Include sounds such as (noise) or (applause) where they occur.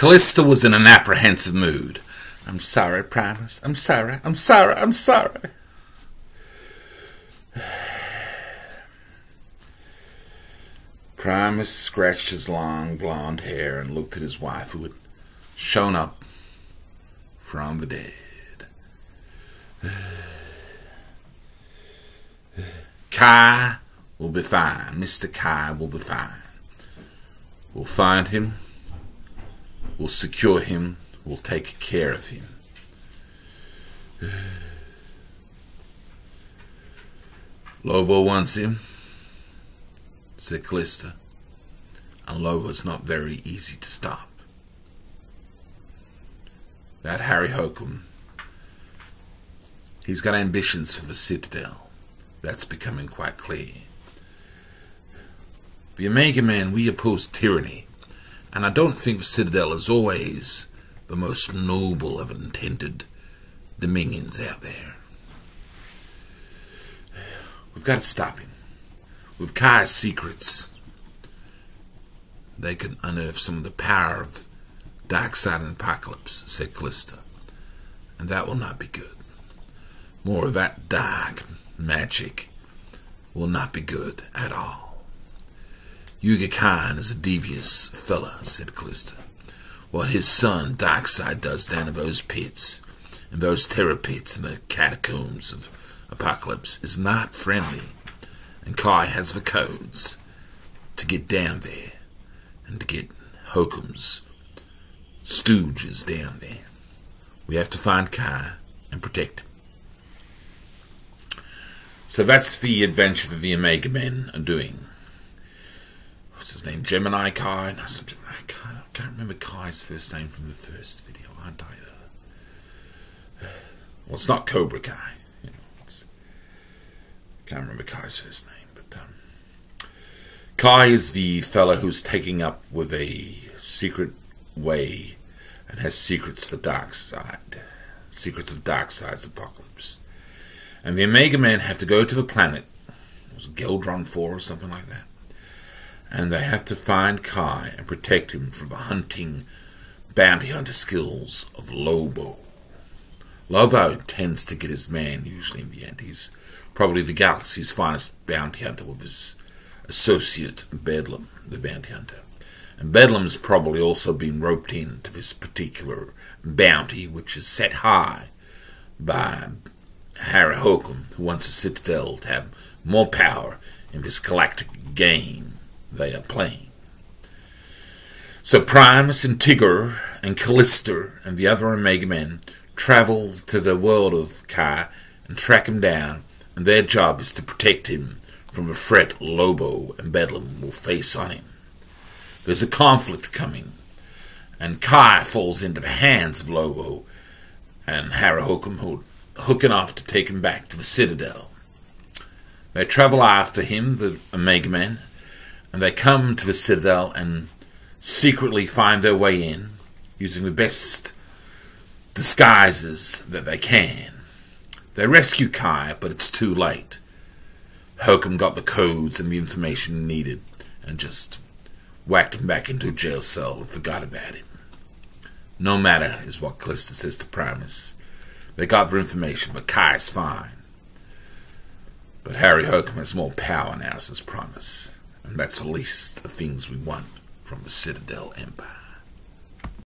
Kalista was in an apprehensive mood. I'm sorry, Primus. I'm sorry. I'm sorry. I'm sorry. (sighs) Primus scratched his long blonde hair and looked at his wife, who had shown up from the dead. (sighs) Kai will be fine. Mr. Kai will be fine. We'll find him. We'll secure him. We'll take care of him. Lobo wants him, said Kalista, and Lobo's not very easy to stop. That Harry Hokum, he's got ambitions for the Citadel. That's becoming quite clear. The Omega Man, we oppose tyranny, and I don't think the Citadel is always the most noble of intended dominions out there. We've got to stop him. With Kai's secrets, they could unearth some of the power of Darkseid and Apokolips, said Kalista. And that will not be good. More of that dark magic will not be good at all. Yuga Khan is a devious fella, said Kalista. What his son Darkseid does down in those pits, in those terror pits in the catacombs of Apokolips is not friendly, and Kai has the codes to get down there and to get Hokum's stooges down there. We have to find Kai and protect him. So that's the adventure that the Omega Men are doing. What's his name? Gemini Kai? No, it's not Gemini Kai. I can't remember Kai's first name from the first video, aren't I? Uh, well, it's not Cobra Kai. You know, it's, can't remember Kai's first name, but um, Kai is the fella who's taking up with a secret way and has secrets for Darkseid, secrets of Darkseid's Apokolips. And the Omega Men have to go to the planet, it was Geldron 4 or something like that, and they have to find Kai and protect him from the hunting bounty hunter skills of Lobo. Lobo tends to get his man usually in the end. He's probably the galaxy's finest bounty hunter with his associate Bedlam, the bounty hunter. And Bedlam's probably also been roped into this particular bounty, which is set high by Harry Hokum, who wants a citadel to have more power in this galactic game they are playing. So Primus and Tigger and Kalista and the other Omega Men travel to the world of Kai and track him down, and their job is to protect him from the threat Lobo and Bedlam will face on him. There's a conflict coming, and Kai falls into the hands of Lobo and Harry Hokum, who hooking off to take him back to the Citadel. They travel after him, the Omega Men, and they come to the Citadel and secretly find their way in, using the best disguises that they can. They rescue Kai, but it's too late. Hokum got the codes and the information needed and just whacked him back into a jail cell and forgot about him. No matter, is what Kalista says to Primus. They got their information, but Kai's fine. But Harry Hokum has more power now, says Primus. And that's the least of things we want from the Citadel Empire.